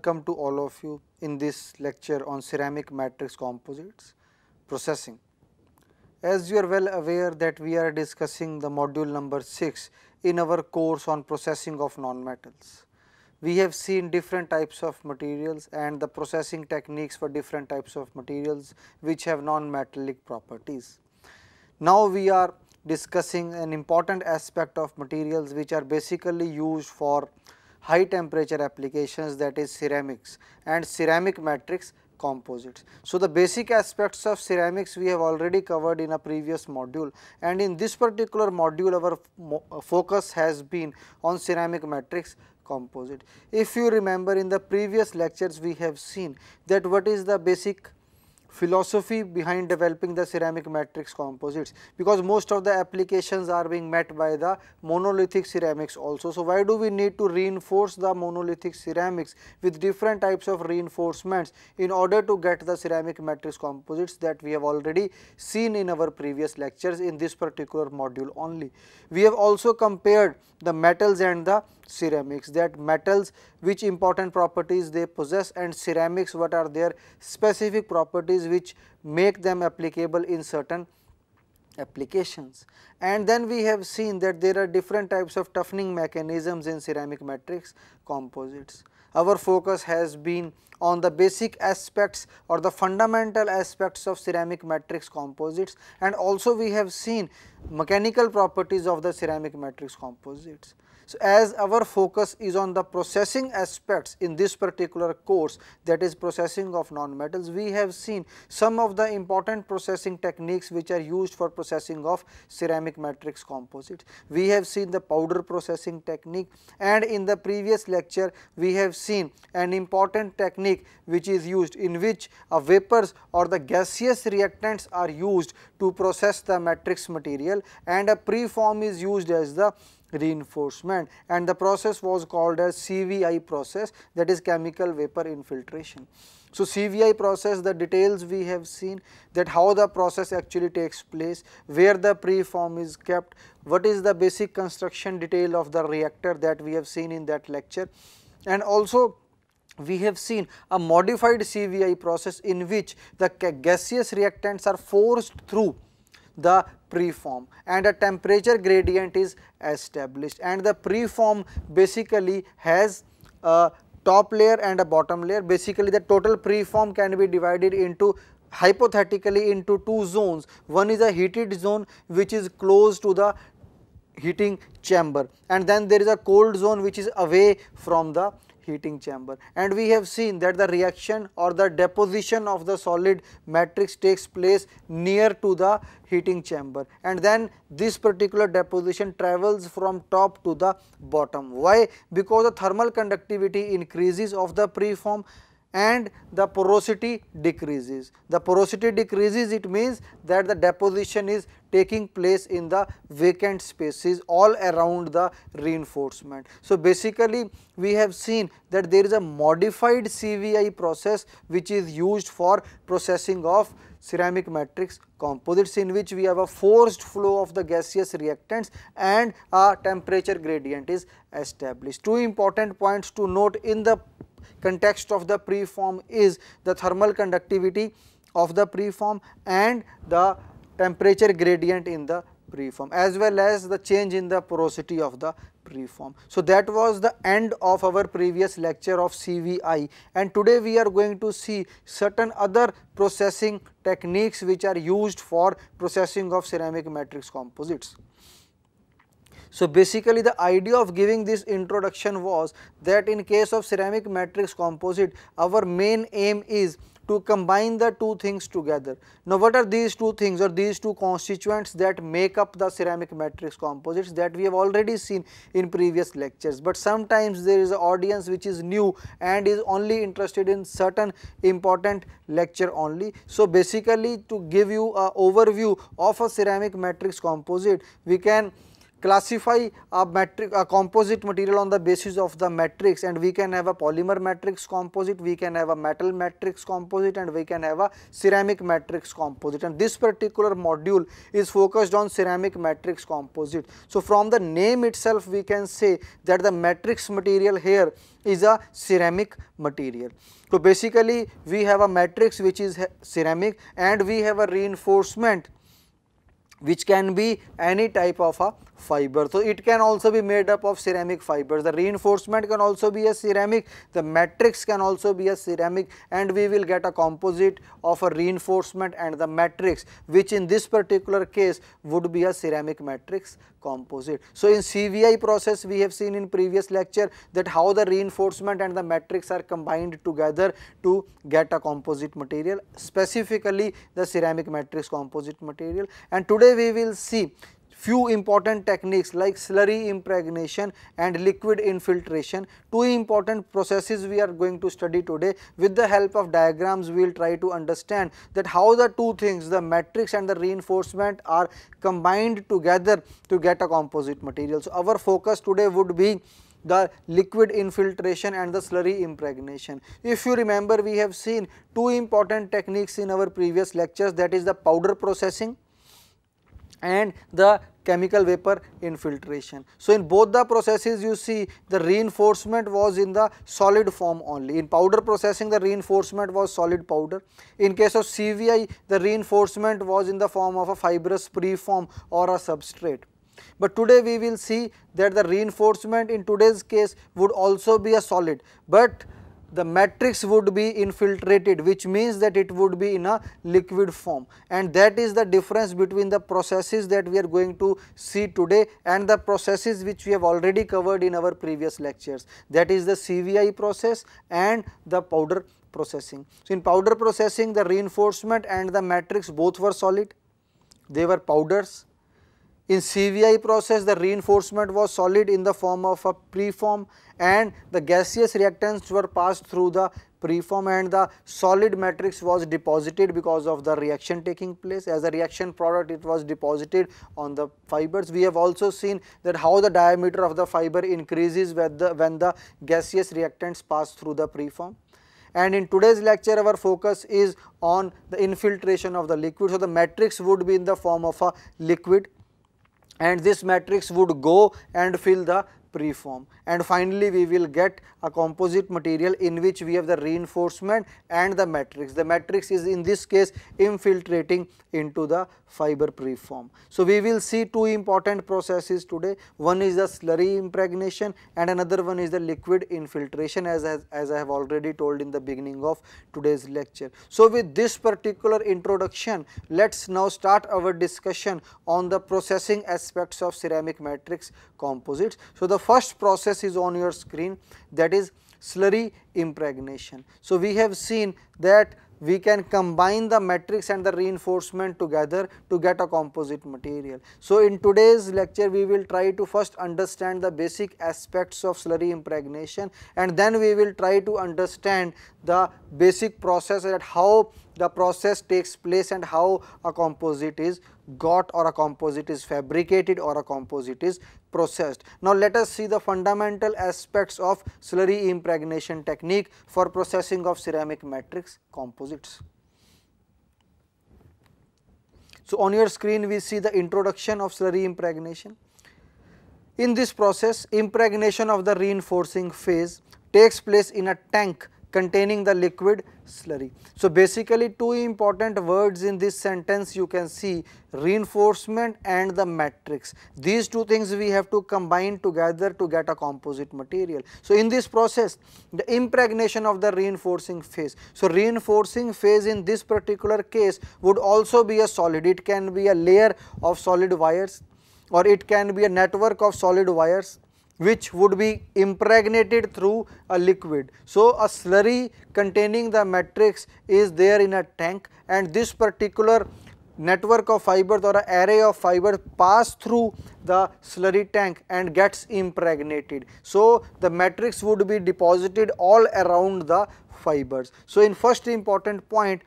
Welcome to all of you in this lecture on ceramic matrix composites processing. As you are well aware that we are discussing the module number 6 in our course on processing of non-metals. We have seen different types of materials and the processing techniques for different types of materials which have non-metallic properties. Now we are discussing an important aspect of materials which are basically used for high temperature applications that is ceramics and ceramic matrix composites. So, the basic aspects of ceramics we have already covered in a previous module and in this particular module our focus has been on ceramic matrix composite. If you remember in the previous lectures we have seen that what is the basic philosophy behind developing the ceramic matrix composites because most of the applications are being met by the monolithic ceramics also. So, why do we need to reinforce the monolithic ceramics with different types of reinforcements in order to get the ceramic matrix composites that we have already seen in our previous lectures in this particular module only. We have also compared the metals and the ceramics that metals which important properties they possess and ceramics what are their specific properties which make them applicable in certain applications. And then we have seen that there are different types of toughening mechanisms in ceramic matrix composites. Our focus has been on the basic aspects or the fundamental aspects of ceramic matrix composites and also we have seen mechanical properties of the ceramic matrix composites. So, as our focus is on the processing aspects in this particular course that is processing of non-metals, we have seen some of the important processing techniques which are used for processing of ceramic matrix composites. We have seen the powder processing technique and in the previous lecture we have seen an important technique which is used in which a vapors or the gaseous reactants are used to process the matrix material and a preform is used as the reinforcement and the process was called as CVI process that is chemical vapor infiltration. So, CVI process the details we have seen that how the process actually takes place, where the preform is kept, what is the basic construction detail of the reactor that we have seen in that lecture and also we have seen a modified CVI process in which the gaseous reactants are forced through the preform. And a temperature gradient is established. And the preform basically has a top layer and a bottom layer. Basically the total preform can be divided into hypothetically into two zones. One is a heated zone which is close to the heating chamber. And then there is a cold zone which is away from the heating chamber and we have seen that the reaction or the deposition of the solid matrix takes place near to the heating chamber and then this particular deposition travels from top to the bottom. Why? Because the thermal conductivity increases of the preform and the porosity decreases. The porosity decreases it means that the deposition is taking place in the vacant spaces all around the reinforcement. So, basically we have seen that there is a modified CVI process which is used for processing of ceramic matrix composites in which we have a forced flow of the gaseous reactants and a temperature gradient is established. Two important points to note in the context of the preform is the thermal conductivity of the preform and the temperature gradient in the preform as well as the change in the porosity of the preform. So, that was the end of our previous lecture of CVI and today we are going to see certain other processing techniques which are used for processing of ceramic matrix composites. So, basically the idea of giving this introduction was that in case of ceramic matrix composite our main aim is to combine the two things together. Now, what are these two things or these two constituents that make up the ceramic matrix composites that we have already seen in previous lectures, but sometimes there is an audience which is new and is only interested in certain important lecture only. So, basically to give you a overview of a ceramic matrix composite, we can classify a matrix a composite material on the basis of the matrix and we can have a polymer matrix composite we can have a metal matrix composite and we can have a ceramic matrix composite. And this particular module is focused on ceramic matrix composite. So from the name itself we can say that the matrix material here is a ceramic material. So basically we have a matrix which is ceramic and we have a reinforcement which can be any type of a fiber. So, it can also be made up of ceramic fibers. The reinforcement can also be a ceramic, the matrix can also be a ceramic and we will get a composite of a reinforcement and the matrix which in this particular case would be a ceramic matrix composite. So, in CVI process we have seen in previous lecture that how the reinforcement and the matrix are combined together to get a composite material specifically the ceramic matrix composite material and today we will see few important techniques like slurry impregnation and liquid infiltration. Two important processes we are going to study today. With the help of diagrams we will try to understand that how the two things the matrix and the reinforcement are combined together to get a composite material. So, our focus today would be the liquid infiltration and the slurry impregnation. If you remember we have seen two important techniques in our previous lectures that is the powder processing and the chemical vapor infiltration. So, in both the processes you see the reinforcement was in the solid form only. In powder processing the reinforcement was solid powder. In case of CVI the reinforcement was in the form of a fibrous preform or a substrate. But today we will see that the reinforcement in today's case would also be a solid, but the matrix would be infiltrated which means that it would be in a liquid form. And that is the difference between the processes that we are going to see today and the processes which we have already covered in our previous lectures. That is the CVI process and the powder processing. So, in powder processing the reinforcement and the matrix both were solid, they were powders in CVI process the reinforcement was solid in the form of a preform and the gaseous reactants were passed through the preform and the solid matrix was deposited because of the reaction taking place as a reaction product it was deposited on the fibers. We have also seen that how the diameter of the fiber increases when the, when the gaseous reactants pass through the preform and in today's lecture our focus is on the infiltration of the liquid. So, the matrix would be in the form of a liquid and this matrix would go and fill the preform and finally we will get a composite material in which we have the reinforcement and the matrix. The matrix is in this case infiltrating into the fiber preform. So, we will see two important processes today one is the slurry impregnation and another one is the liquid infiltration as, as, as I have already told in the beginning of today's lecture. So, with this particular introduction let us now start our discussion on the processing aspects of ceramic matrix composites. So, the first process is on your screen that is slurry impregnation. So, we have seen that we can combine the matrix and the reinforcement together to get a composite material. So, in today's lecture we will try to first understand the basic aspects of slurry impregnation and then we will try to understand the basic process that how the process takes place and how a composite is got or a composite is fabricated or a composite is processed. Now, let us see the fundamental aspects of slurry impregnation technique for processing of ceramic matrix composites. So, on your screen we see the introduction of slurry impregnation. In this process, impregnation of the reinforcing phase takes place in a tank containing the liquid slurry. So, basically two important words in this sentence you can see reinforcement and the matrix. These two things we have to combine together to get a composite material. So, in this process the impregnation of the reinforcing phase. So, reinforcing phase in this particular case would also be a solid, it can be a layer of solid wires or it can be a network of solid wires which would be impregnated through a liquid. So, a slurry containing the matrix is there in a tank and this particular network of fibers or array of fibers pass through the slurry tank and gets impregnated. So, the matrix would be deposited all around the fibers. So, in first important point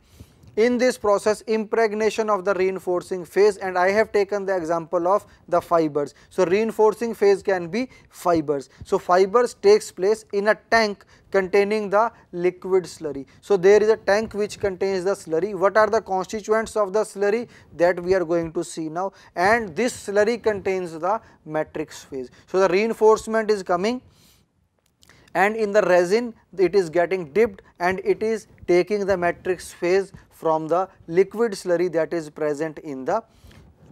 in this process impregnation of the reinforcing phase and I have taken the example of the fibers. So, reinforcing phase can be fibers. So, fibers takes place in a tank containing the liquid slurry. So, there is a tank which contains the slurry. What are the constituents of the slurry that we are going to see now and this slurry contains the matrix phase. So, the reinforcement is coming and in the resin it is getting dipped and it is taking the matrix phase from the liquid slurry that is present in the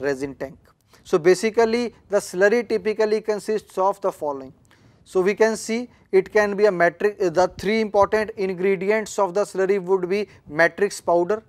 resin tank. So, basically the slurry typically consists of the following. So, we can see it can be a matrix uh, the three important ingredients of the slurry would be matrix powder,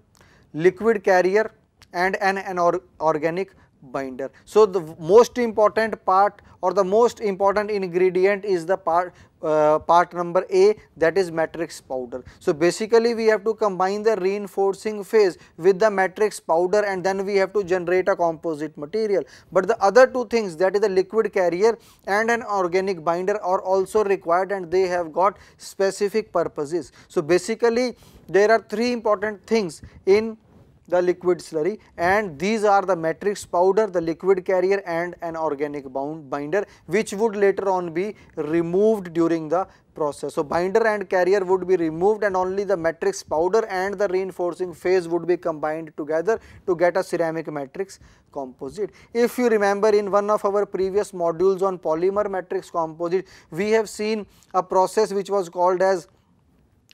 liquid carrier and an, an or, organic binder. So, the most important part or the most important ingredient is the part uh, part number A that is matrix powder. So, basically we have to combine the reinforcing phase with the matrix powder and then we have to generate a composite material. But the other two things that is the liquid carrier and an organic binder are also required and they have got specific purposes. So, basically there are three important things in the liquid slurry and these are the matrix powder, the liquid carrier and an organic bound binder which would later on be removed during the process. So, binder and carrier would be removed and only the matrix powder and the reinforcing phase would be combined together to get a ceramic matrix composite. If you remember in one of our previous modules on polymer matrix composite, we have seen a process which was called as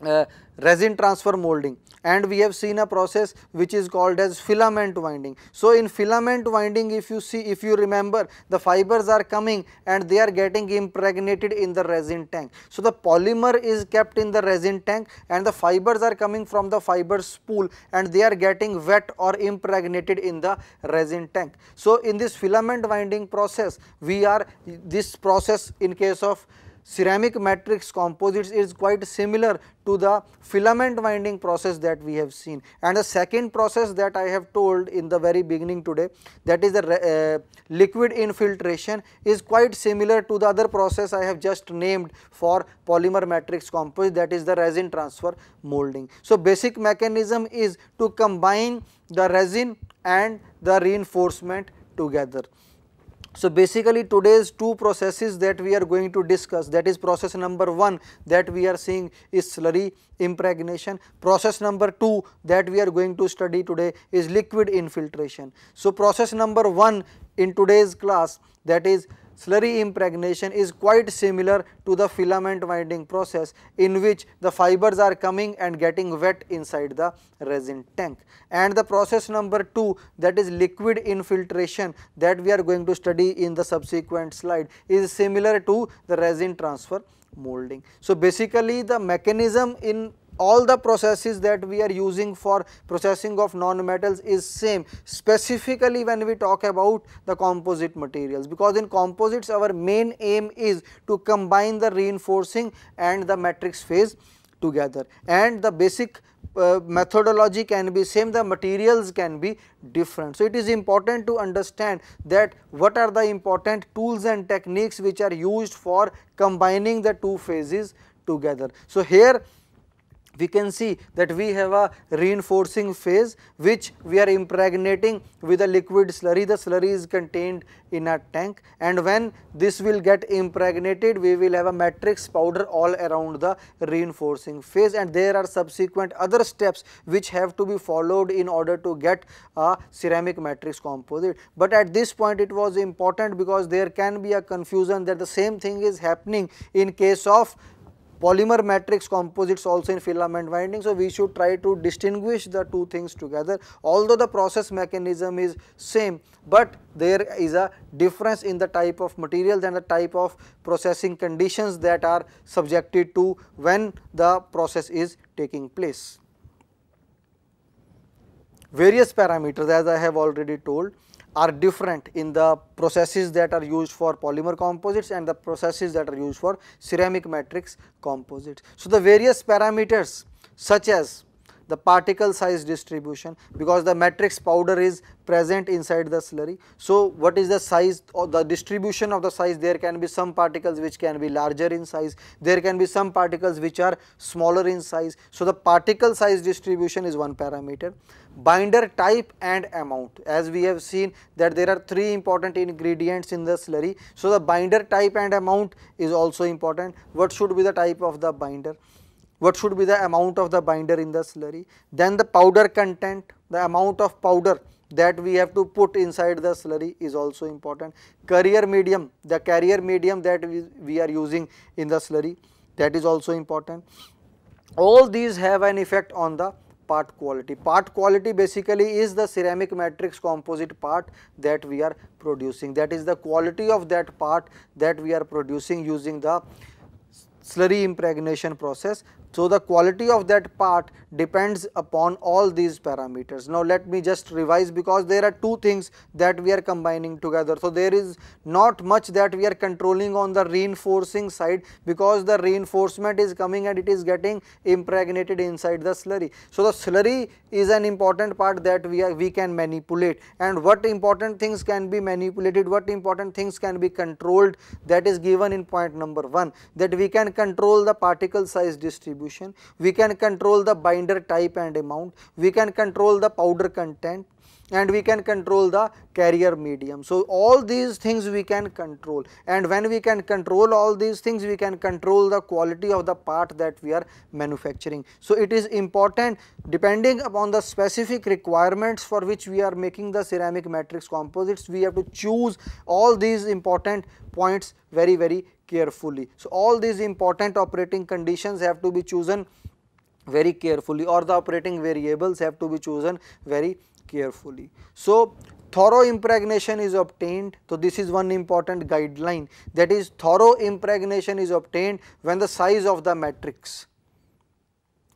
uh, resin transfer molding and we have seen a process which is called as filament winding. So, in filament winding if you see if you remember the fibers are coming and they are getting impregnated in the resin tank. So, the polymer is kept in the resin tank and the fibers are coming from the fiber spool and they are getting wet or impregnated in the resin tank. So, in this filament winding process we are this process in case of ceramic matrix composites is quite similar to the filament winding process that we have seen. And the second process that I have told in the very beginning today that is the uh, liquid infiltration is quite similar to the other process I have just named for polymer matrix composite that is the resin transfer molding. So, basic mechanism is to combine the resin and the reinforcement together. So, basically today's two processes that we are going to discuss that is process number 1 that we are seeing is slurry impregnation, process number 2 that we are going to study today is liquid infiltration. So, process number 1 in today's class that is slurry impregnation is quite similar to the filament winding process in which the fibers are coming and getting wet inside the resin tank. And the process number 2 that is liquid infiltration that we are going to study in the subsequent slide is similar to the resin transfer molding. So, basically the mechanism in all the processes that we are using for processing of non-metals is same specifically when we talk about the composite materials because in composites our main aim is to combine the reinforcing and the matrix phase together and the basic uh, methodology can be same the materials can be different. So, it is important to understand that what are the important tools and techniques which are used for combining the two phases together. So, here we can see that we have a reinforcing phase which we are impregnating with a liquid slurry. The slurry is contained in a tank and when this will get impregnated we will have a matrix powder all around the reinforcing phase and there are subsequent other steps which have to be followed in order to get a ceramic matrix composite. But at this point it was important because there can be a confusion that the same thing is happening in case of polymer matrix composites also in filament winding. So, we should try to distinguish the two things together although the process mechanism is same, but there is a difference in the type of materials and the type of processing conditions that are subjected to when the process is taking place. Various parameters as I have already told are different in the processes that are used for polymer composites and the processes that are used for ceramic matrix composites. So, the various parameters such as the particle size distribution because the matrix powder is present inside the slurry. So, what is the size or the distribution of the size there can be some particles which can be larger in size, there can be some particles which are smaller in size. So, the particle size distribution is one parameter binder type and amount as we have seen that there are three important ingredients in the slurry. So, the binder type and amount is also important what should be the type of the binder what should be the amount of the binder in the slurry then the powder content the amount of powder that we have to put inside the slurry is also important. Carrier medium the carrier medium that we, we are using in the slurry that is also important. All these have an effect on the part quality. Part quality basically is the ceramic matrix composite part that we are producing. That is the quality of that part that we are producing using the slurry impregnation process so, the quality of that part depends upon all these parameters. Now, let me just revise because there are two things that we are combining together. So, there is not much that we are controlling on the reinforcing side because the reinforcement is coming and it is getting impregnated inside the slurry. So, the slurry is an important part that we are we can manipulate and what important things can be manipulated, what important things can be controlled that is given in point number 1 that we can control the particle size distribution distribution, we can control the binder type and amount, we can control the powder content and we can control the carrier medium. So, all these things we can control and when we can control all these things we can control the quality of the part that we are manufacturing. So, it is important depending upon the specific requirements for which we are making the ceramic matrix composites we have to choose all these important points very very carefully. So, all these important operating conditions have to be chosen very carefully or the operating variables have to be chosen very carefully. So, thorough impregnation is obtained. So, this is one important guideline that is thorough impregnation is obtained when the size of the matrix.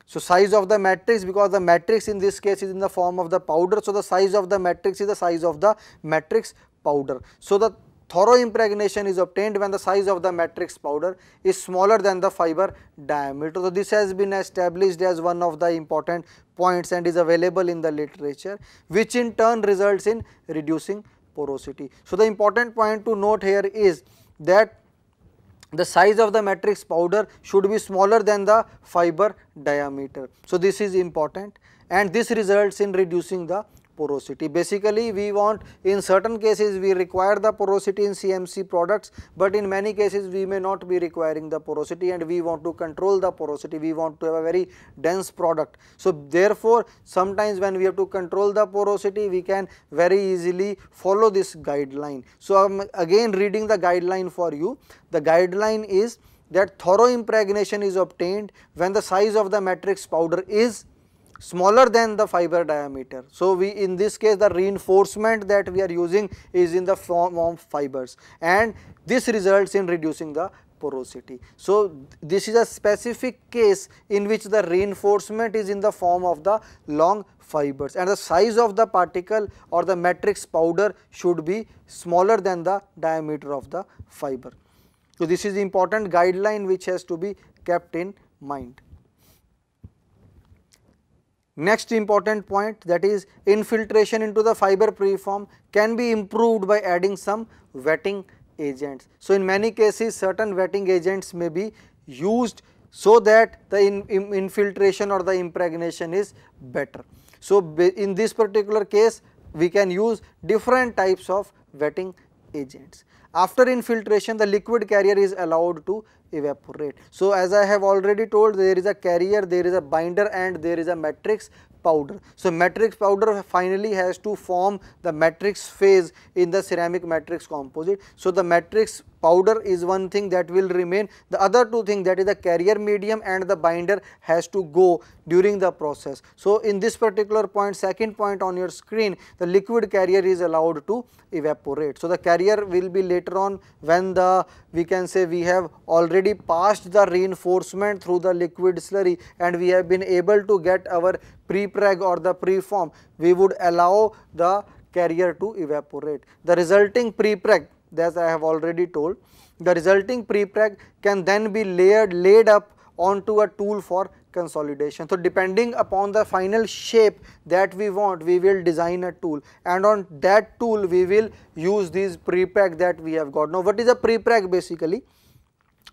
So, size of the matrix because the matrix in this case is in the form of the powder. So, the size of the matrix is the size of the matrix powder. So, the Thorough impregnation is obtained when the size of the matrix powder is smaller than the fiber diameter. So, this has been established as one of the important points and is available in the literature which in turn results in reducing porosity. So, the important point to note here is that the size of the matrix powder should be smaller than the fiber diameter. So, this is important and this results in reducing the porosity. Basically, we want in certain cases we require the porosity in CMC products, but in many cases we may not be requiring the porosity and we want to control the porosity, we want to have a very dense product. So, therefore, sometimes when we have to control the porosity, we can very easily follow this guideline. So, I am again reading the guideline for you. The guideline is that thorough impregnation is obtained when the size of the matrix powder is smaller than the fiber diameter. So, we in this case the reinforcement that we are using is in the form of fibers and this results in reducing the porosity. So, this is a specific case in which the reinforcement is in the form of the long fibers and the size of the particle or the matrix powder should be smaller than the diameter of the fiber. So, this is the important guideline which has to be kept in mind. Next important point that is infiltration into the fiber preform can be improved by adding some wetting agents. So, in many cases certain wetting agents may be used so that the in, in infiltration or the impregnation is better. So, in this particular case we can use different types of wetting agents. After infiltration the liquid carrier is allowed to evaporate. So, as I have already told there is a carrier, there is a binder and there is a matrix powder. So, matrix powder finally has to form the matrix phase in the ceramic matrix composite. So, the matrix powder is one thing that will remain. The other two things that is the carrier medium and the binder has to go during the process. So, in this particular point second point on your screen the liquid carrier is allowed to evaporate. So, the carrier will be later on when the we can say we have already passed the reinforcement through the liquid slurry and we have been able to get our pre-preg or the preform we would allow the carrier to evaporate. The resulting pre-preg as I have already told. The resulting prepreg can then be layered laid up onto a tool for consolidation. So, depending upon the final shape that we want, we will design a tool and on that tool we will use these prepreg that we have got. Now, what is a prepreg basically?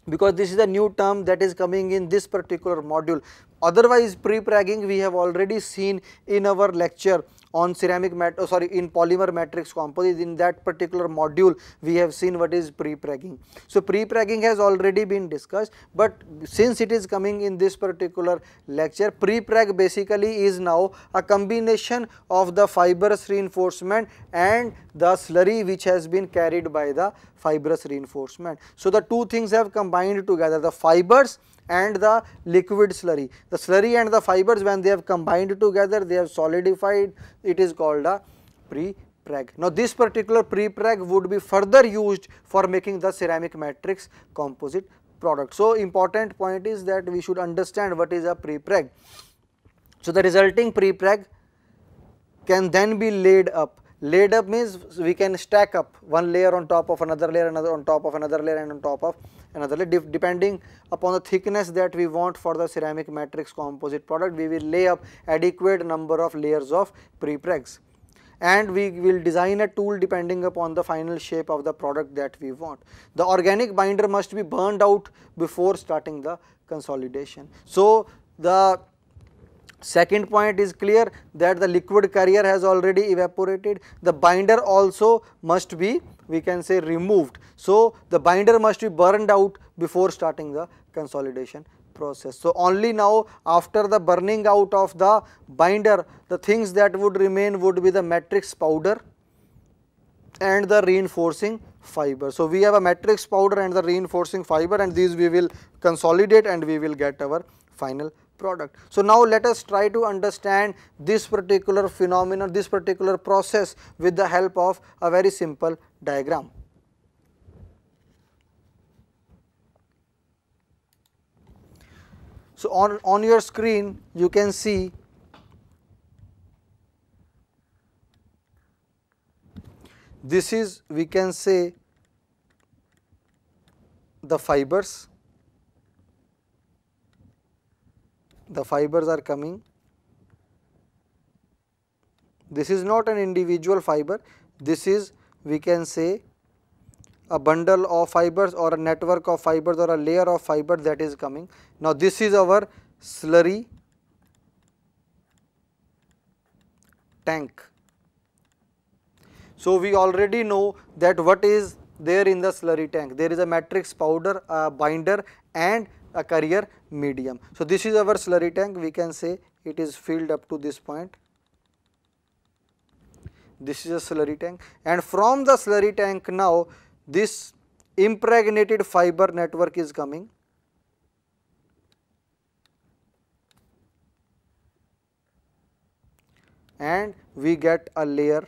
Because this is a new term that is coming in this particular module. Otherwise, prepregging we have already seen in our lecture on ceramic mat oh, sorry in polymer matrix composites in that particular module we have seen what is pre-pregging. So, pre-pregging has already been discussed, but since it is coming in this particular lecture pre-preg basically is now a combination of the fibrous reinforcement and the slurry which has been carried by the fibrous reinforcement. So, the two things have combined together the fibers and the liquid slurry. The slurry and the fibers when they have combined together they have solidified it is called a pre-preg. Now this particular pre-preg would be further used for making the ceramic matrix composite product. So important point is that we should understand what is a pre-preg. So the resulting pre-preg can then be laid up laid up means we can stack up one layer on top of another layer another on top of another layer and on top of another depending upon the thickness that we want for the ceramic matrix composite product we will lay up adequate number of layers of prepregs and we will design a tool depending upon the final shape of the product that we want. The organic binder must be burned out before starting the consolidation. So, the Second point is clear that the liquid carrier has already evaporated, the binder also must be we can say removed. So, the binder must be burned out before starting the consolidation process. So, only now after the burning out of the binder the things that would remain would be the matrix powder and the reinforcing fiber. So, we have a matrix powder and the reinforcing fiber and these we will consolidate and we will get our final product. So, now let us try to understand this particular phenomenon, this particular process with the help of a very simple diagram. So, on, on your screen you can see this is we can say the fibers the fibers are coming. This is not an individual fiber, this is we can say a bundle of fibers or a network of fibers or a layer of fiber that is coming. Now, this is our slurry tank. So, we already know that what is there in the slurry tank. There is a matrix powder, a binder and a carrier medium. So, this is our slurry tank we can say it is filled up to this point. This is a slurry tank and from the slurry tank now this impregnated fiber network is coming. and we get a layer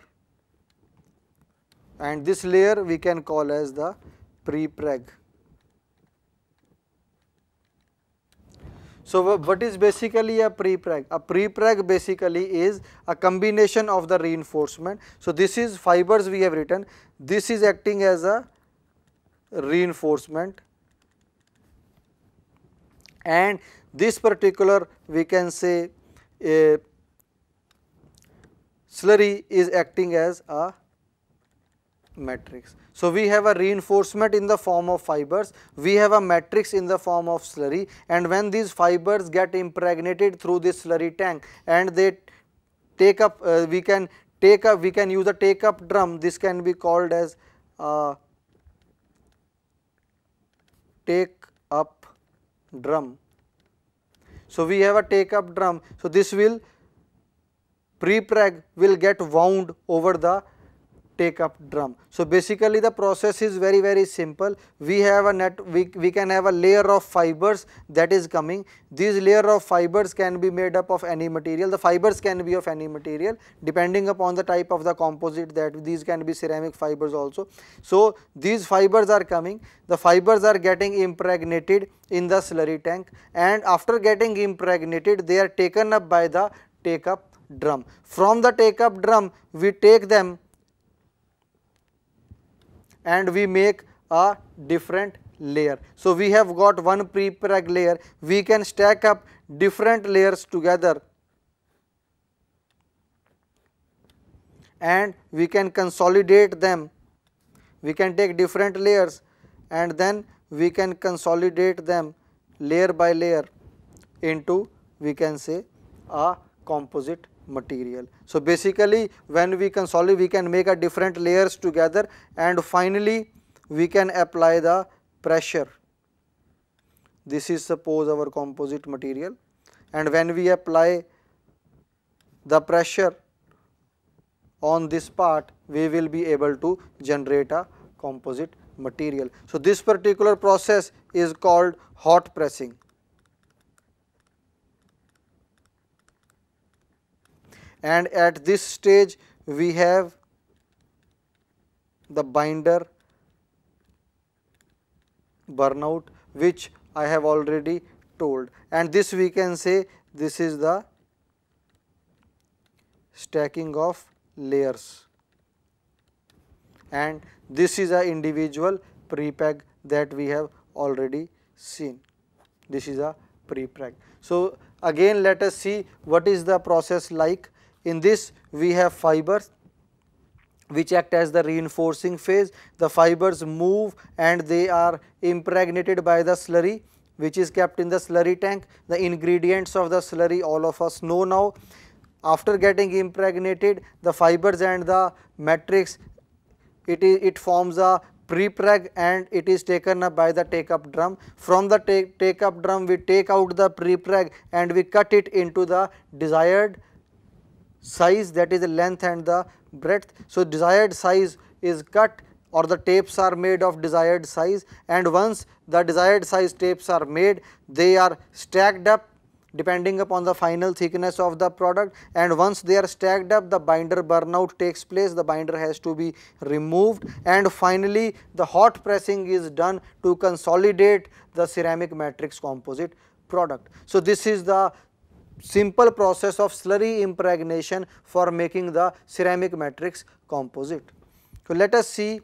and this layer we can call as the pre-preg. So, what is basically a pre-preg? A pre-preg basically is a combination of the reinforcement. So, this is fibers we have written, this is acting as a reinforcement and this particular we can say a slurry is acting as a matrix. So, we have a reinforcement in the form of fibers, we have a matrix in the form of slurry and when these fibers get impregnated through this slurry tank and they take up, uh, we can take up, we can use a take up drum, this can be called as a take up drum. So, we have a take up drum, so this will pre-preg will get wound over the take up drum. So, basically the process is very very simple. We have a net we, we can have a layer of fibers that is coming. These layer of fibers can be made up of any material. The fibers can be of any material depending upon the type of the composite that these can be ceramic fibers also. So, these fibers are coming. The fibers are getting impregnated in the slurry tank and after getting impregnated they are taken up by the take up drum. From the take up drum we take them and we make a different layer. So, we have got one pre-preg layer, we can stack up different layers together and we can consolidate them. We can take different layers and then we can consolidate them layer by layer into we can say a composite material. So, basically when we consolidate we can make a different layers together and finally we can apply the pressure. This is suppose our composite material and when we apply the pressure on this part we will be able to generate a composite material. So, this particular process is called hot pressing. And at this stage we have the binder burnout which I have already told and this we can say this is the stacking of layers and this is a individual prepreg that we have already seen. This is a prepreg. So, again let us see what is the process like. In this we have fibers which act as the reinforcing phase. The fibers move and they are impregnated by the slurry which is kept in the slurry tank. The ingredients of the slurry all of us know now. After getting impregnated the fibers and the matrix it is it forms a prepreg and it is taken up by the take up drum. From the take, take up drum we take out the prepreg and we cut it into the desired size that is the length and the breadth. So, desired size is cut or the tapes are made of desired size and once the desired size tapes are made they are stacked up depending upon the final thickness of the product and once they are stacked up the binder burnout takes place the binder has to be removed and finally the hot pressing is done to consolidate the ceramic matrix composite product. So, this is the simple process of slurry impregnation for making the ceramic matrix composite. So, let us see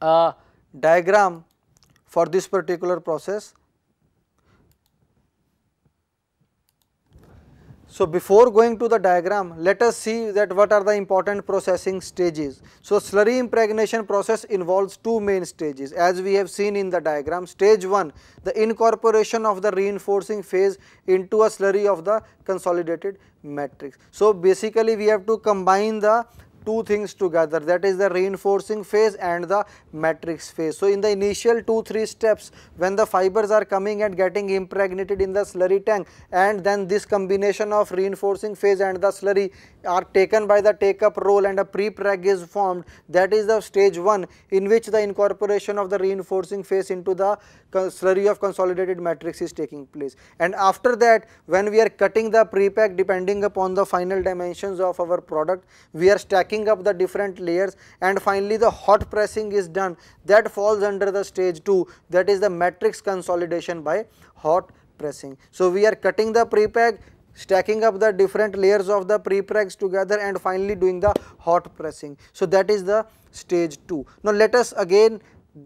a diagram for this particular process So, before going to the diagram, let us see that what are the important processing stages. So, slurry impregnation process involves two main stages as we have seen in the diagram. Stage 1, the incorporation of the reinforcing phase into a slurry of the consolidated matrix. So, basically we have to combine the two things together that is the reinforcing phase and the matrix phase. So, in the initial 2-3 steps when the fibers are coming and getting impregnated in the slurry tank and then this combination of reinforcing phase and the slurry are taken by the take up roll and a pre-preg is formed that is the stage 1 in which the incorporation of the reinforcing phase into the slurry of consolidated matrix is taking place. And after that when we are cutting the pre-preg depending upon the final dimensions of our product we are stacking up the different layers and finally the hot pressing is done that falls under the stage 2 that is the matrix consolidation by hot pressing. So, we are cutting the pre-preg stacking up the different layers of the prepregs together and finally doing the hot pressing. So, that is the stage 2. Now, let us again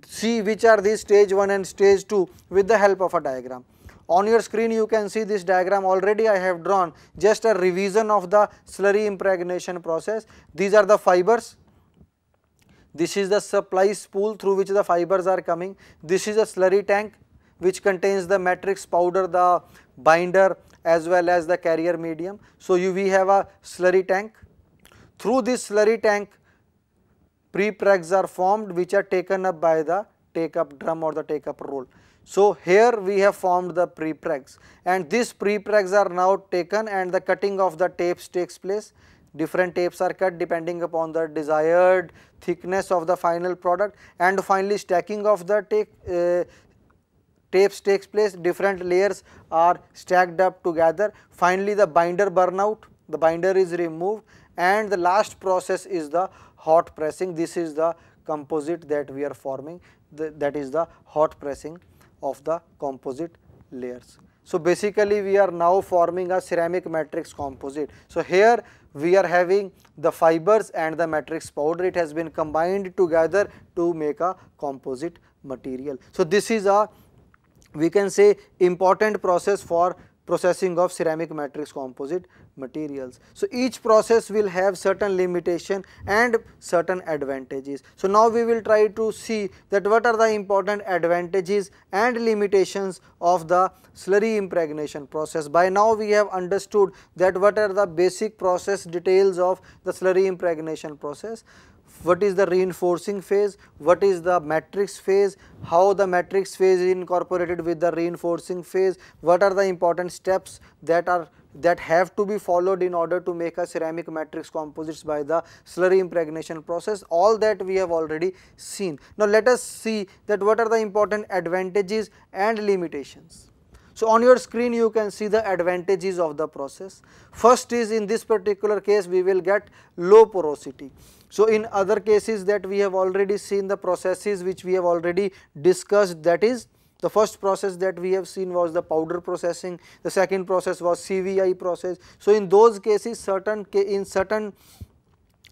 see which are these stage 1 and stage 2 with the help of a diagram. On your screen you can see this diagram already I have drawn just a revision of the slurry impregnation process. These are the fibers, this is the supply spool through which the fibers are coming, this is a slurry tank which contains the matrix powder, the binder as well as the carrier medium. So, you we have a slurry tank. Through this slurry tank prepregs are formed which are taken up by the take up drum or the take up roll. So, here we have formed the prepregs and these prepregs are now taken and the cutting of the tapes takes place. Different tapes are cut depending upon the desired thickness of the final product and finally stacking of the take, uh, tapes takes place, different layers are stacked up together. Finally, the binder burnout, the binder is removed and the last process is the hot pressing. This is the composite that we are forming, the, that is the hot pressing of the composite layers. So, basically we are now forming a ceramic matrix composite. So, here we are having the fibers and the matrix powder, it has been combined together to make a composite material. So, this is a we can say important process for processing of ceramic matrix composite materials. So, each process will have certain limitation and certain advantages. So, now we will try to see that what are the important advantages and limitations of the slurry impregnation process. By now we have understood that what are the basic process details of the slurry impregnation process what is the reinforcing phase, what is the matrix phase, how the matrix phase is incorporated with the reinforcing phase, what are the important steps that are that have to be followed in order to make a ceramic matrix composites by the slurry impregnation process all that we have already seen. Now let us see that what are the important advantages and limitations. So, on your screen you can see the advantages of the process. First is in this particular case we will get low porosity. So, in other cases that we have already seen the processes which we have already discussed that is the first process that we have seen was the powder processing, the second process was CVI process. So, in those cases certain in certain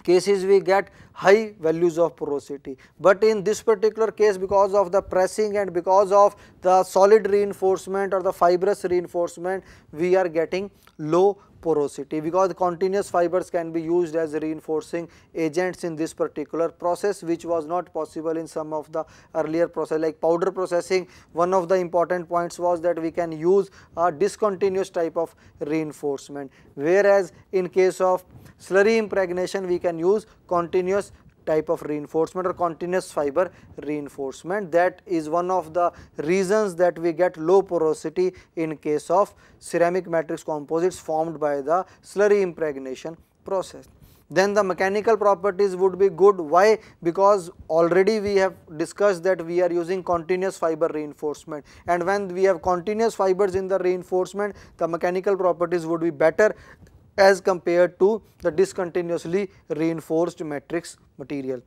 cases we get high values of porosity. But in this particular case because of the pressing and because of the solid reinforcement or the fibrous reinforcement we are getting low porosity. Because continuous fibers can be used as reinforcing agents in this particular process which was not possible in some of the earlier process like powder processing. One of the important points was that we can use a discontinuous type of reinforcement. Whereas in case of slurry impregnation we can use continuous type of reinforcement or continuous fiber reinforcement that is one of the reasons that we get low porosity in case of ceramic matrix composites formed by the slurry impregnation process. Then the mechanical properties would be good. Why? Because already we have discussed that we are using continuous fiber reinforcement and when we have continuous fibers in the reinforcement the mechanical properties would be better as compared to the discontinuously reinforced matrix material.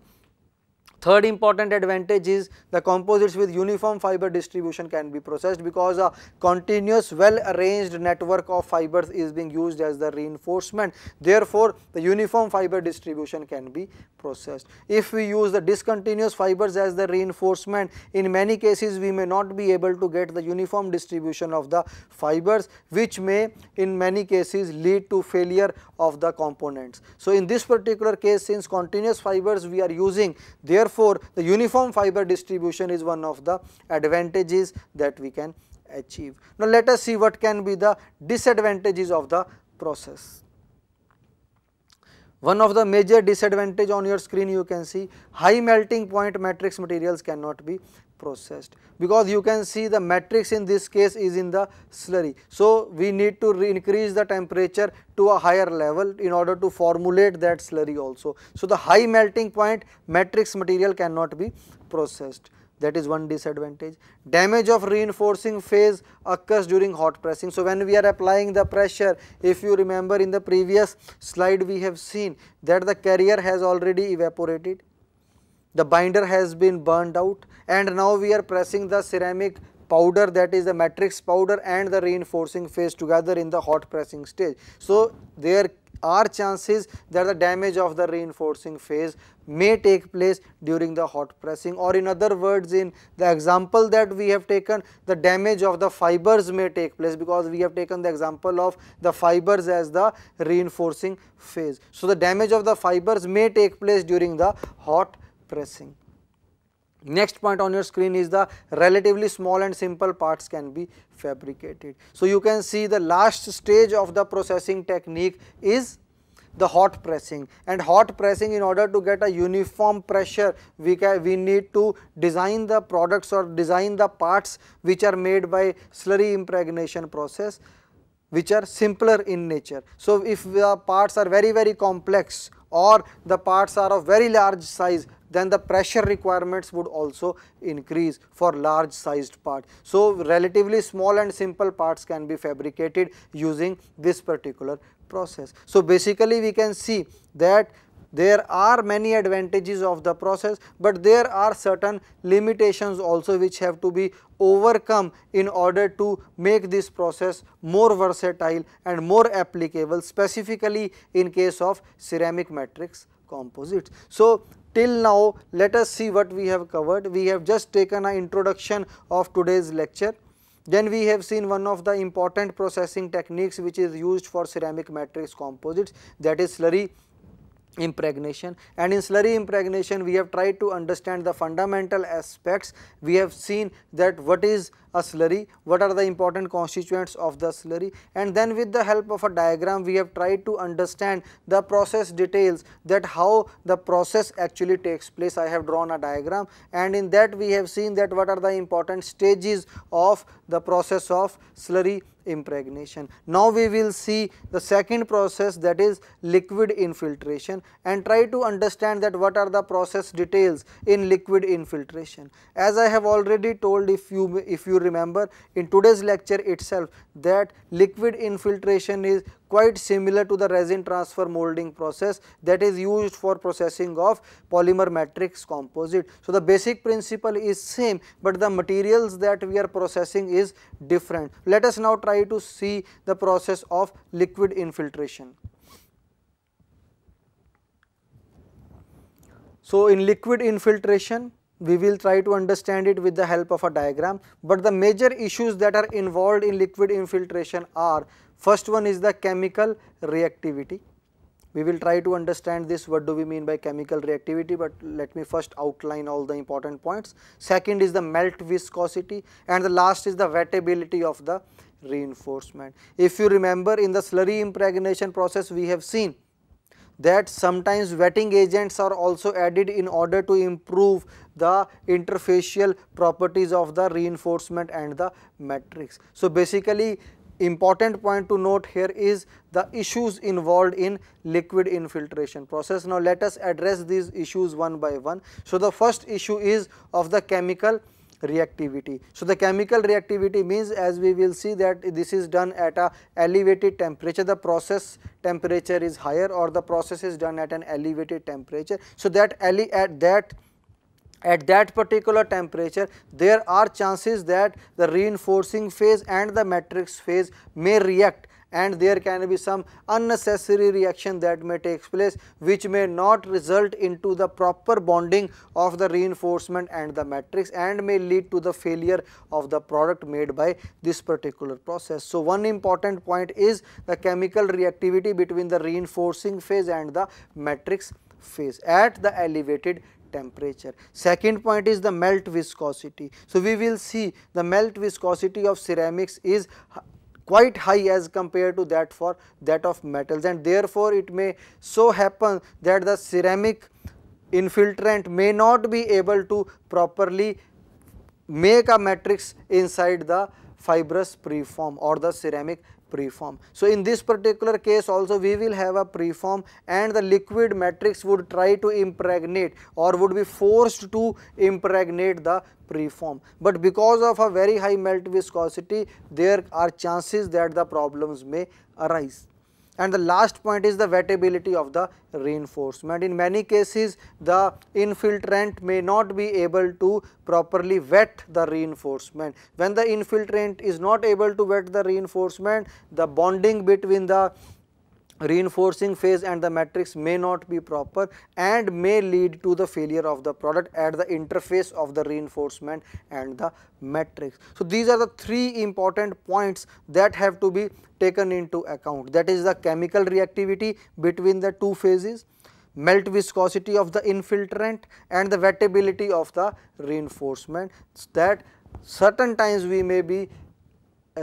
Third important advantage is the composites with uniform fiber distribution can be processed because a continuous well arranged network of fibers is being used as the reinforcement. Therefore, the uniform fiber distribution can be processed. If we use the discontinuous fibers as the reinforcement, in many cases we may not be able to get the uniform distribution of the fibers which may in many cases lead to failure of the components. So, in this particular case since continuous fibers we are using their therefore, the uniform fiber distribution is one of the advantages that we can achieve. Now, let us see what can be the disadvantages of the process. One of the major disadvantage on your screen you can see high melting point matrix materials cannot be processed because you can see the matrix in this case is in the slurry. So, we need to increase the temperature to a higher level in order to formulate that slurry also. So, the high melting point matrix material cannot be processed that is one disadvantage. Damage of reinforcing phase occurs during hot pressing. So, when we are applying the pressure if you remember in the previous slide we have seen that the carrier has already evaporated, the binder has been burned out and now we are pressing the ceramic powder that is the matrix powder and the reinforcing phase together in the hot pressing stage. So, there are chances that the damage of the reinforcing phase may take place during the hot pressing or in other words in the example that we have taken the damage of the fibers may take place because we have taken the example of the fibers as the reinforcing phase. So, the damage of the fibers may take place during the hot pressing. Next point on your screen is the relatively small and simple parts can be fabricated. So, you can see the last stage of the processing technique is the hot pressing and hot pressing in order to get a uniform pressure we can we need to design the products or design the parts which are made by slurry impregnation process which are simpler in nature. So, if the parts are very very complex or the parts are of very large size then the pressure requirements would also increase for large sized part. So, relatively small and simple parts can be fabricated using this particular process. So, basically we can see that there are many advantages of the process, but there are certain limitations also which have to be overcome in order to make this process more versatile and more applicable specifically in case of ceramic matrix composites. So, till now let us see what we have covered. We have just taken an introduction of today's lecture. Then we have seen one of the important processing techniques which is used for ceramic matrix composites that is slurry impregnation. And in slurry impregnation we have tried to understand the fundamental aspects. We have seen that what is a slurry what are the important constituents of the slurry and then with the help of a diagram we have tried to understand the process details that how the process actually takes place i have drawn a diagram and in that we have seen that what are the important stages of the process of slurry impregnation. Now we will see the second process that is liquid infiltration and try to understand that what are the process details in liquid infiltration. As I have already told if you if you remember in today's lecture itself that liquid infiltration is quite similar to the resin transfer molding process that is used for processing of polymer matrix composite. So, the basic principle is same, but the materials that we are processing is different. Let us now try to see the process of liquid infiltration. So, in liquid infiltration we will try to understand it with the help of a diagram, but the major issues that are involved in liquid infiltration are First one is the chemical reactivity. We will try to understand this what do we mean by chemical reactivity, but let me first outline all the important points. Second is the melt viscosity and the last is the wettability of the reinforcement. If you remember in the slurry impregnation process we have seen that sometimes wetting agents are also added in order to improve the interfacial properties of the reinforcement and the matrix. So, basically important point to note here is the issues involved in liquid infiltration process. Now, let us address these issues one by one. So, the first issue is of the chemical reactivity. So, the chemical reactivity means as we will see that this is done at a elevated temperature, the process temperature is higher or the process is done at an elevated temperature. So, that at that at that particular temperature there are chances that the reinforcing phase and the matrix phase may react and there can be some unnecessary reaction that may take place which may not result into the proper bonding of the reinforcement and the matrix and may lead to the failure of the product made by this particular process. So, one important point is the chemical reactivity between the reinforcing phase and the matrix phase at the elevated temperature. Second point is the melt viscosity. So, we will see the melt viscosity of ceramics is quite high as compared to that for that of metals and therefore, it may so happen that the ceramic infiltrant may not be able to properly make a matrix inside the fibrous preform or the ceramic preform. So, in this particular case also we will have a preform and the liquid matrix would try to impregnate or would be forced to impregnate the preform. But because of a very high melt viscosity there are chances that the problems may arise. And the last point is the wettability of the reinforcement. In many cases, the infiltrant may not be able to properly wet the reinforcement. When the infiltrant is not able to wet the reinforcement, the bonding between the reinforcing phase and the matrix may not be proper and may lead to the failure of the product at the interface of the reinforcement and the matrix. So, these are the three important points that have to be taken into account that is the chemical reactivity between the two phases, melt viscosity of the infiltrant and the wettability of the reinforcement that certain times we may be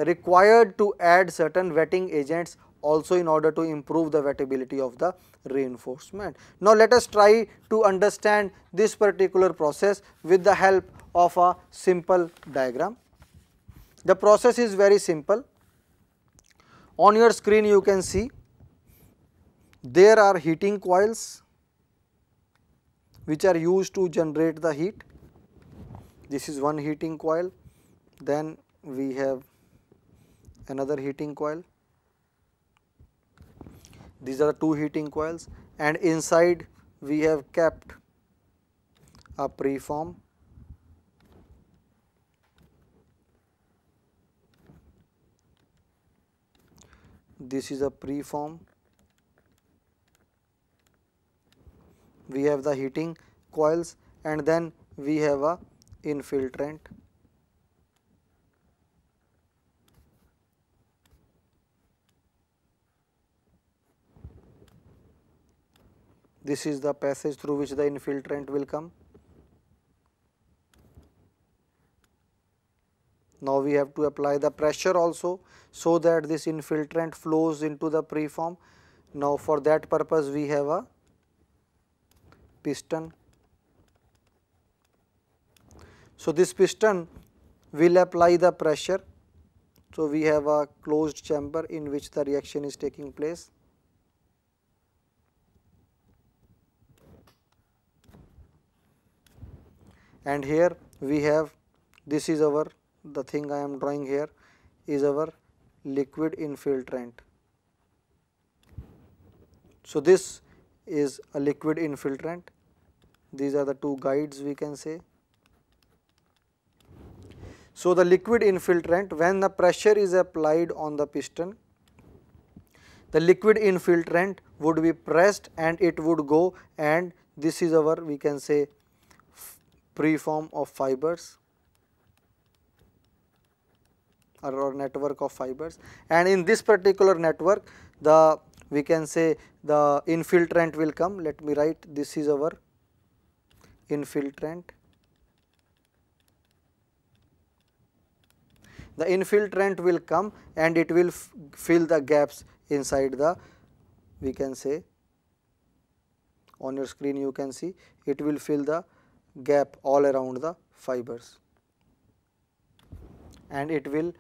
required to add certain wetting agents also in order to improve the wettability of the reinforcement. Now, let us try to understand this particular process with the help of a simple diagram. The process is very simple. On your screen you can see there are heating coils which are used to generate the heat. This is one heating coil, then we have another heating coil these are the two heating coils and inside we have kept a preform. This is a preform. We have the heating coils and then we have a infiltrant this is the passage through which the infiltrant will come. Now we have to apply the pressure also so that this infiltrant flows into the preform. Now for that purpose we have a piston. So this piston will apply the pressure. So we have a closed chamber in which the reaction is taking place. And here we have this is our the thing I am drawing here is our liquid infiltrant. So, this is a liquid infiltrant these are the two guides we can say. So, the liquid infiltrant when the pressure is applied on the piston the liquid infiltrant would be pressed and it would go and this is our we can say preform of fibers or network of fibers. And in this particular network the we can say the infiltrant will come. Let me write this is our infiltrant. The infiltrant will come and it will fill the gaps inside the we can say on your screen you can see it will fill the gap all around the fibers. And it will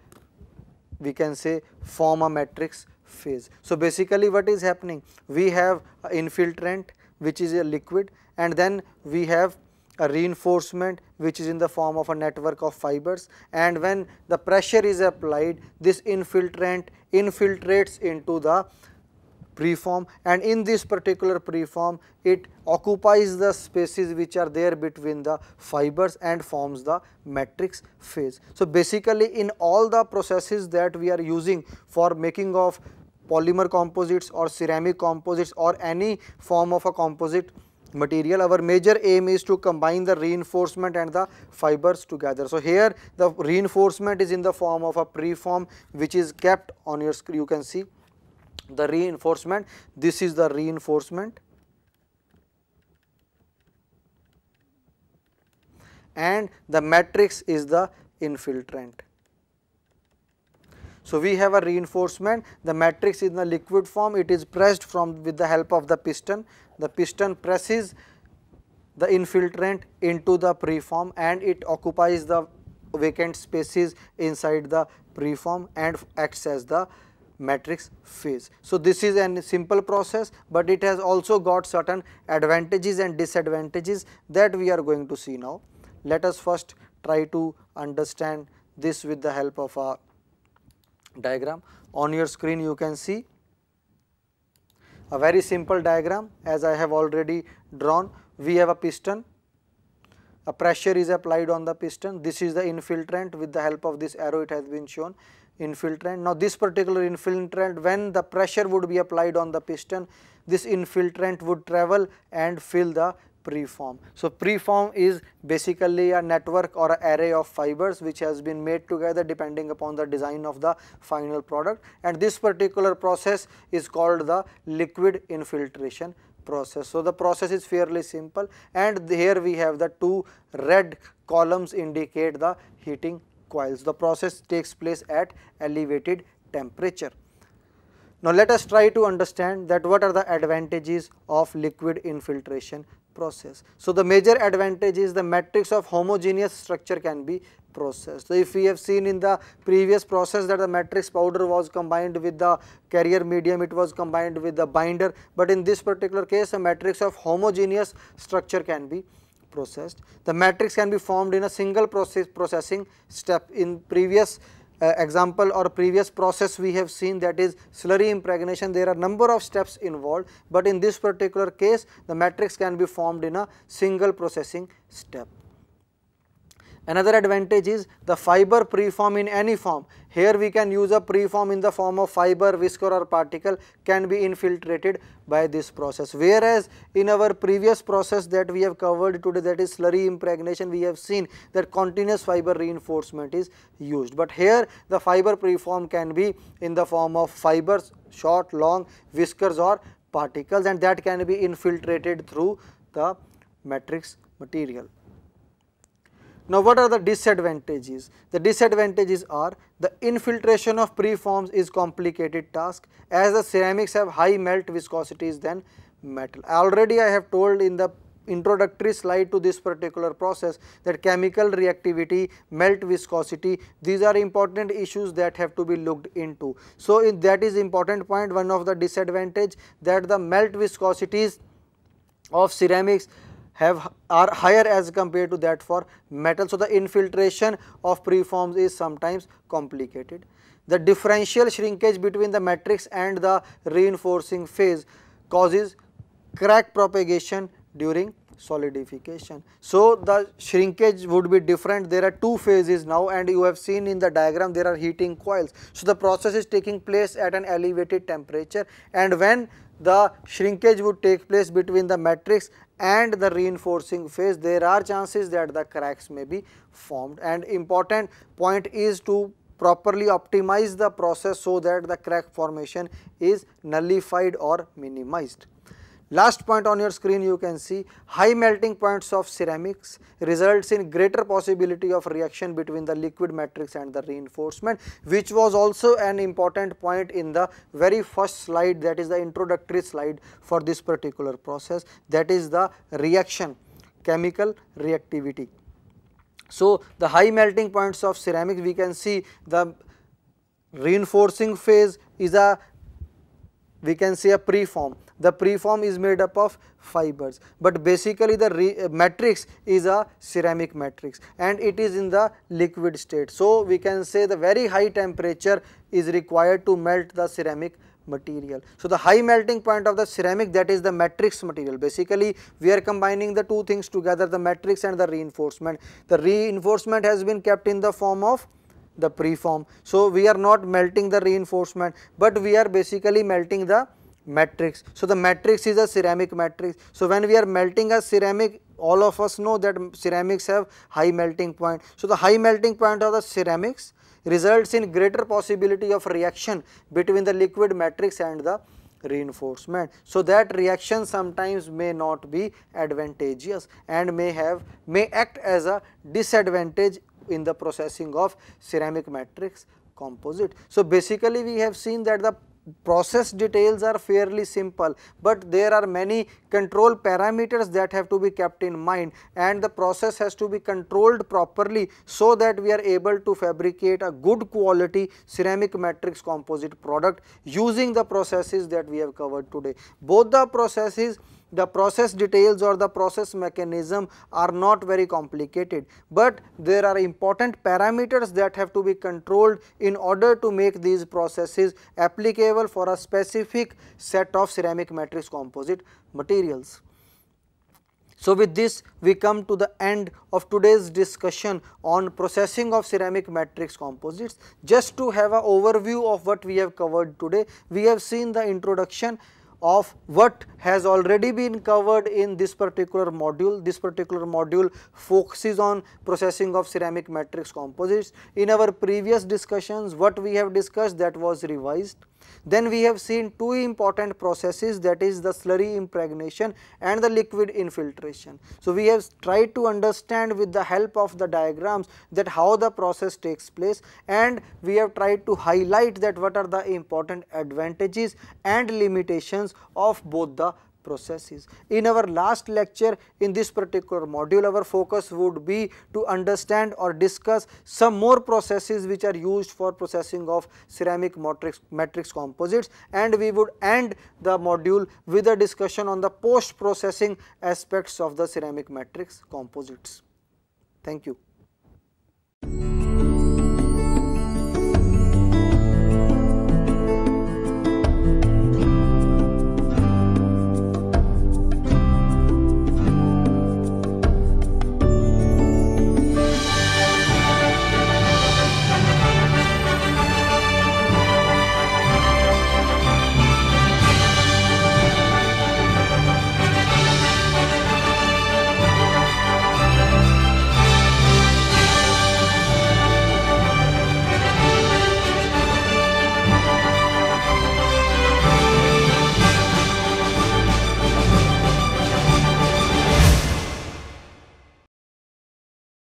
we can say form a matrix phase. So, basically what is happening? We have infiltrant which is a liquid and then we have a reinforcement which is in the form of a network of fibers. And when the pressure is applied this infiltrant infiltrates into the preform and in this particular preform it occupies the spaces which are there between the fibers and forms the matrix phase. So, basically in all the processes that we are using for making of polymer composites or ceramic composites or any form of a composite material our major aim is to combine the reinforcement and the fibers together. So, here the reinforcement is in the form of a preform which is kept on your screen you can see the reinforcement. This is the reinforcement. And the matrix is the infiltrant. So, we have a reinforcement. The matrix is in the liquid form. It is pressed from with the help of the piston. The piston presses the infiltrant into the preform and it occupies the vacant spaces inside the preform and acts as the matrix phase. So, this is a simple process, but it has also got certain advantages and disadvantages that we are going to see now. Let us first try to understand this with the help of a diagram. On your screen you can see a very simple diagram as I have already drawn. We have a piston, a pressure is applied on the piston, this is the infiltrant with the help of this arrow it has been shown infiltrant. Now, this particular infiltrant when the pressure would be applied on the piston, this infiltrant would travel and fill the preform. So, preform is basically a network or array of fibers which has been made together depending upon the design of the final product and this particular process is called the liquid infiltration process. So, the process is fairly simple and here we have the two red columns indicate the heating coils. The process takes place at elevated temperature. Now, let us try to understand that what are the advantages of liquid infiltration process. So, the major advantage is the matrix of homogeneous structure can be processed. So, if we have seen in the previous process that the matrix powder was combined with the carrier medium, it was combined with the binder, but in this particular case a matrix of homogeneous structure can be processed. The matrix can be formed in a single process processing step. In previous uh, example or previous process we have seen that is slurry impregnation there are number of steps involved, but in this particular case the matrix can be formed in a single processing step. Another advantage is the fiber preform in any form. Here we can use a preform in the form of fiber, whisker or particle can be infiltrated by this process. Whereas in our previous process that we have covered today that is slurry impregnation we have seen that continuous fiber reinforcement is used. But here the fiber preform can be in the form of fibers, short, long, whiskers or particles and that can be infiltrated through the matrix material. Now what are the disadvantages? The disadvantages are the infiltration of preforms is complicated task as the ceramics have high melt viscosities than metal. Already I have told in the introductory slide to this particular process that chemical reactivity, melt viscosity, these are important issues that have to be looked into. So, in that is important point one of the disadvantage that the melt viscosities of ceramics have are higher as compared to that for metal. So, the infiltration of preforms is sometimes complicated. The differential shrinkage between the matrix and the reinforcing phase causes crack propagation during solidification. So, the shrinkage would be different there are two phases now and you have seen in the diagram there are heating coils. So, the process is taking place at an elevated temperature and when the shrinkage would take place between the matrix and the reinforcing phase there are chances that the cracks may be formed and important point is to properly optimize the process so that the crack formation is nullified or minimized. Last point on your screen you can see high melting points of ceramics results in greater possibility of reaction between the liquid matrix and the reinforcement which was also an important point in the very first slide that is the introductory slide for this particular process that is the reaction chemical reactivity. So, the high melting points of ceramics we can see the reinforcing phase is a we can say a preform the preform is made up of fibers but basically the uh, matrix is a ceramic matrix and it is in the liquid state. So, we can say the very high temperature is required to melt the ceramic material. So, the high melting point of the ceramic that is the matrix material basically we are combining the two things together the matrix and the reinforcement. The reinforcement has been kept in the form of the preform. So, we are not melting the reinforcement but we are basically melting the matrix. So, the matrix is a ceramic matrix. So, when we are melting a ceramic all of us know that ceramics have high melting point. So, the high melting point of the ceramics results in greater possibility of reaction between the liquid matrix and the reinforcement. So, that reaction sometimes may not be advantageous and may have may act as a disadvantage in the processing of ceramic matrix composite. So, basically we have seen that the process details are fairly simple, but there are many control parameters that have to be kept in mind and the process has to be controlled properly so that we are able to fabricate a good quality ceramic matrix composite product using the processes that we have covered today. Both the processes the process details or the process mechanism are not very complicated, but there are important parameters that have to be controlled in order to make these processes applicable for a specific set of ceramic matrix composite materials. So, with this we come to the end of today's discussion on processing of ceramic matrix composites. Just to have an overview of what we have covered today, we have seen the introduction of what has already been covered in this particular module. This particular module focuses on processing of ceramic matrix composites. In our previous discussions, what we have discussed that was revised. Then we have seen two important processes that is the slurry impregnation and the liquid infiltration. So, we have tried to understand with the help of the diagrams that how the process takes place and we have tried to highlight that what are the important advantages and limitations of both the processes. In our last lecture in this particular module our focus would be to understand or discuss some more processes which are used for processing of ceramic matrix, matrix composites and we would end the module with a discussion on the post processing aspects of the ceramic matrix composites. Thank you.